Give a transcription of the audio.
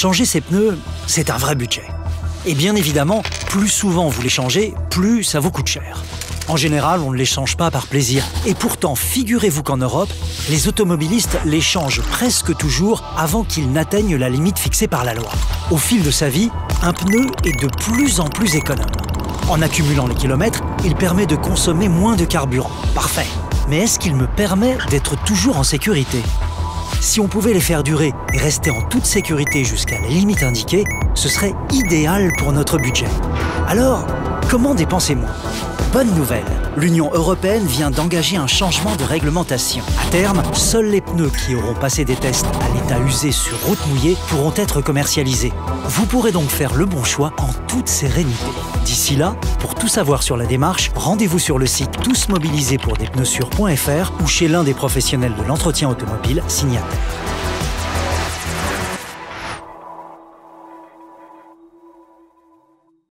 Changer ses pneus, c'est un vrai budget. Et bien évidemment, plus souvent vous les changez, plus ça vous coûte cher. En général, on ne les change pas par plaisir. Et pourtant, figurez-vous qu'en Europe, les automobilistes les changent presque toujours avant qu'ils n'atteignent la limite fixée par la loi. Au fil de sa vie, un pneu est de plus en plus économe. En accumulant les kilomètres, il permet de consommer moins de carburant. Parfait. Mais est-ce qu'il me permet d'être toujours en sécurité? Si on pouvait les faire durer et rester en toute sécurité jusqu'à la limite indiquée, ce serait idéal pour notre budget. Alors, comment dépenser moins? Bonne nouvelle, l'Union européenne vient d'engager un changement de réglementation. À terme, seuls les pneus qui auront passé des tests à l'état usé sur route mouillée pourront être commercialisés. Vous pourrez donc faire le bon choix en toute sérénité. D'ici là, pour tout savoir sur la démarche, rendez-vous sur le site tousmobilisés pour des pneus ou chez l'un des professionnels de l'entretien automobile, Signataire.